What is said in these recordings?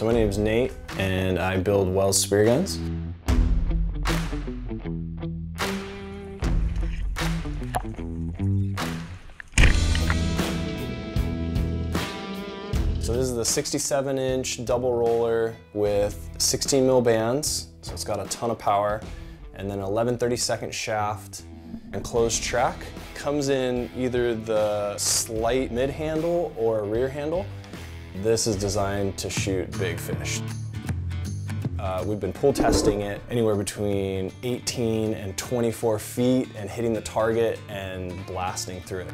So my name's Nate, and I build Wells spear guns. So this is the 67 inch double roller with 16 mil bands. So it's got a ton of power and then 11 32nd shaft and closed track. Comes in either the slight mid handle or rear handle. This is designed to shoot big fish. Uh, we've been pool testing it anywhere between 18 and 24 feet and hitting the target and blasting through it.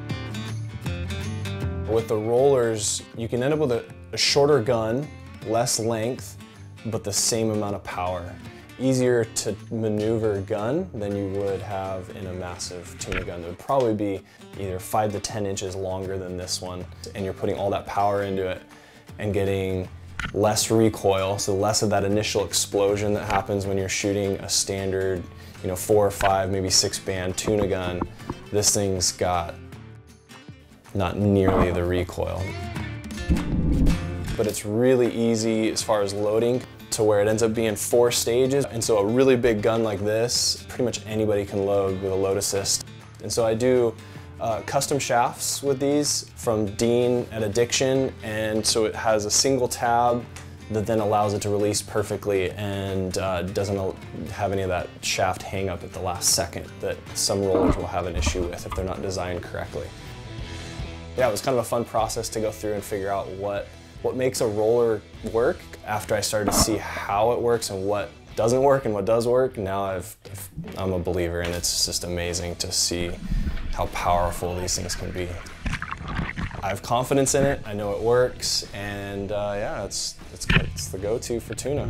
With the rollers, you can end up with a, a shorter gun, less length, but the same amount of power. Easier to maneuver gun than you would have in a massive tuna gun. It would probably be either five to 10 inches longer than this one, and you're putting all that power into it and getting less recoil, so less of that initial explosion that happens when you're shooting a standard, you know, four or five, maybe six band tuna gun. This thing's got not nearly the recoil. But it's really easy as far as loading to where it ends up being four stages. And so a really big gun like this, pretty much anybody can load with a load assist. And so I do uh, custom shafts with these from Dean at Addiction. And so it has a single tab that then allows it to release perfectly and uh, doesn't have any of that shaft hang up at the last second that some rollers will have an issue with if they're not designed correctly yeah, it was kind of a fun process to go through and figure out what, what makes a roller work. After I started to see how it works and what doesn't work and what does work, now I've, I'm a believer and it's just amazing to see how powerful these things can be. I have confidence in it, I know it works, and uh, yeah, it's, it's, it's the go-to for tuna.